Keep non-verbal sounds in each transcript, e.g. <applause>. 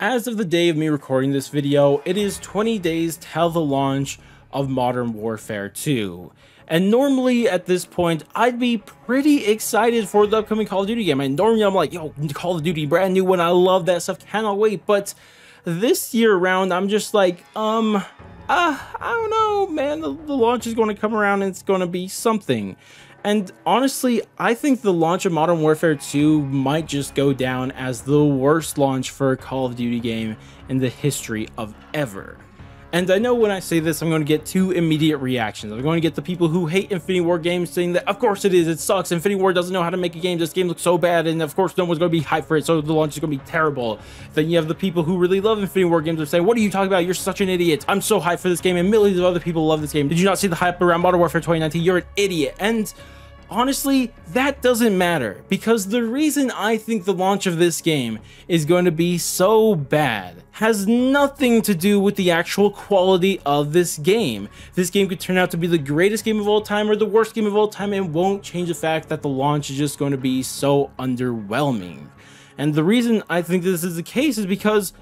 As of the day of me recording this video, it is 20 days till the launch of Modern Warfare 2. And normally at this point, I'd be pretty excited for the upcoming Call of Duty game. And normally I'm like, yo, Call of Duty, brand new one, I love that stuff, cannot wait. But this year around, I'm just like, um, uh, I don't know, man, the, the launch is going to come around and it's going to be something. And honestly, I think the launch of Modern Warfare 2 might just go down as the worst launch for a Call of Duty game in the history of ever. And I know when I say this, I'm going to get two immediate reactions. I'm going to get the people who hate Infinity Ward games saying that, of course it is, it sucks. Infinity Ward doesn't know how to make a game. This game looks so bad, and of course no one's going to be hyped for it, so the launch is going to be terrible. Then you have the people who really love Infinity Ward games and saying, what are you talking about? You're such an idiot. I'm so hyped for this game, and millions of other people love this game. Did you not see the hype around Modern Warfare 2019? You're an idiot. And honestly, that doesn't matter because the reason I think the launch of this game is going to be so bad has nothing to do with the actual quality of this game. This game could turn out to be the greatest game of all time or the worst game of all time and won't change the fact that the launch is just going to be so underwhelming. And the reason I think this is the case is because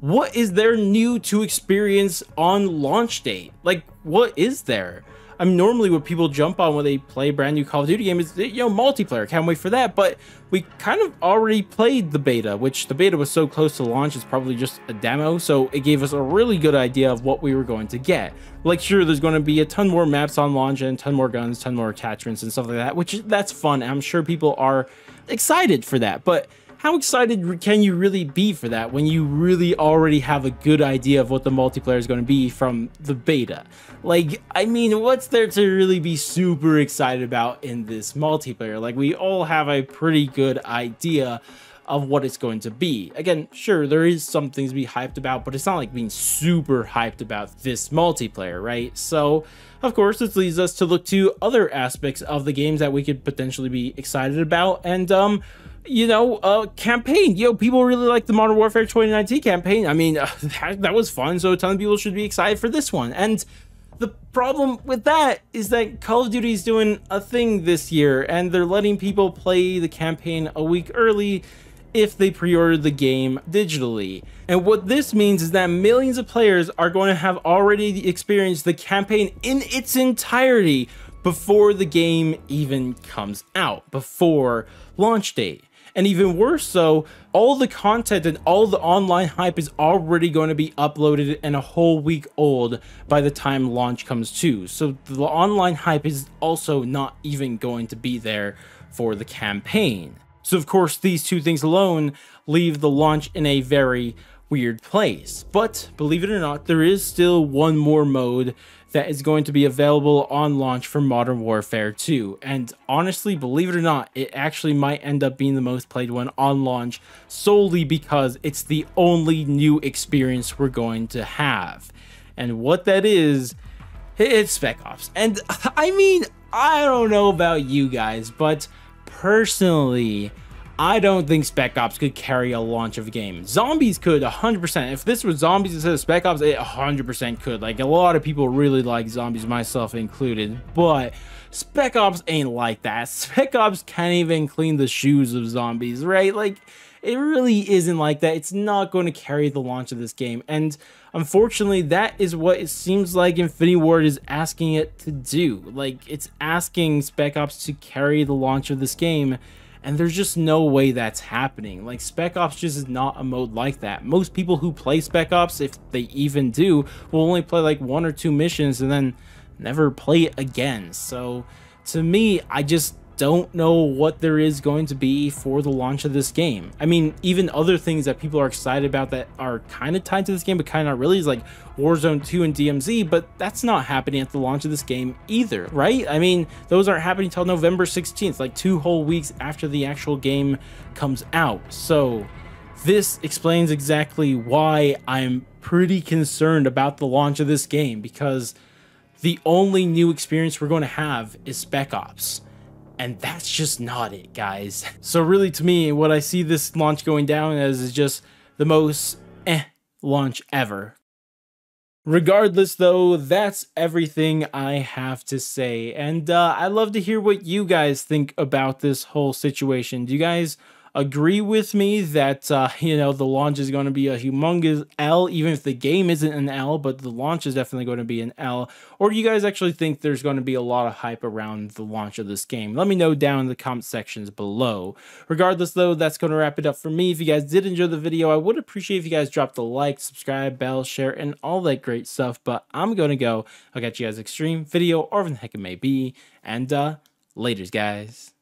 what is there new to experience on launch date? Like, what is there? I mean, normally what people jump on when they play a brand new Call of Duty game is, you know, multiplayer. Can't wait for that. But we kind of already played the beta, which the beta was so close to launch, it's probably just a demo. So it gave us a really good idea of what we were going to get. Like, sure, there's going to be a ton more maps on launch and a ton more guns, ton more attachments and stuff like that, which that's fun. I'm sure people are excited for that. But how excited can you really be for that when you really already have a good idea of what the multiplayer is going to be from the beta? Like, I mean, what's there to really be super excited about in this multiplayer? Like, we all have a pretty good idea of what it's going to be. Again, sure, there is some things to be hyped about, but it's not like being super hyped about this multiplayer, right? So, of course, this leads us to look to other aspects of the games that we could potentially be excited about. And, um, you know, uh, campaign. You know, people really like the Modern Warfare 2019 campaign. I mean, uh, <laughs> that, that was fun, so a ton of people should be excited for this one. And the problem with that is that Call of Duty is doing a thing this year, and they're letting people play the campaign a week early if they pre-order the game digitally. And what this means is that millions of players are going to have already experienced the campaign in its entirety before the game even comes out, before launch date. And even worse so, all the content and all the online hype is already going to be uploaded and a whole week old by the time launch comes too. So the online hype is also not even going to be there for the campaign. So of course, these two things alone leave the launch in a very weird place. But believe it or not, there is still one more mode that is going to be available on launch for Modern Warfare 2. And honestly, believe it or not, it actually might end up being the most played one on launch solely because it's the only new experience we're going to have. And what that is, it's Spec Ops. And <laughs> I mean, I don't know about you guys, but personally, I don't think Spec Ops could carry a launch of a game. Zombies could 100%. If this was Zombies instead of Spec Ops, it 100% could. Like, a lot of people really like Zombies, myself included. But Spec Ops ain't like that. <laughs> Spec Ops can't even clean the shoes of Zombies, right? Like, it really isn't like that. It's not going to carry the launch of this game. And unfortunately, that is what it seems like Infinity Ward is asking it to do. Like, it's asking Spec Ops to carry the launch of this game and there's just no way that's happening. Like, Spec Ops just is not a mode like that. Most people who play Spec Ops, if they even do, will only play like one or two missions and then never play it again. So, to me, I just don't know what there is going to be for the launch of this game. I mean, even other things that people are excited about that are kind of tied to this game, but kind of not really, is like Warzone 2 and DMZ, but that's not happening at the launch of this game either, right? I mean, those aren't happening until November 16th, like two whole weeks after the actual game comes out. So, this explains exactly why I'm pretty concerned about the launch of this game because the only new experience we're going to have is Spec Ops. And that's just not it, guys. <laughs> So really, to me, what I see this launch going down as is just the most eh launch ever. Regardless, though, that's everything I have to say. And uh, I'd love to hear what you guys think about this whole situation. Do you guys agree with me that uh, <laughs> you know the launch is going to be a humongous L, even if the game isn't an L, but the launch is definitely going to be an L? Or do you guys actually think there's going to be a lot of hype around the launch of this game? Let me know down in the comment sections below. Regardless, though, that's going to wrap it up for me. If you guys did enjoy the video, I would appreciate if you guys dropped a like, subscribe, bell, share, and all that great stuff. But I'm going to go. I'll catch you guys extreme video or whatever the heck it may be. And uh, laters, guys.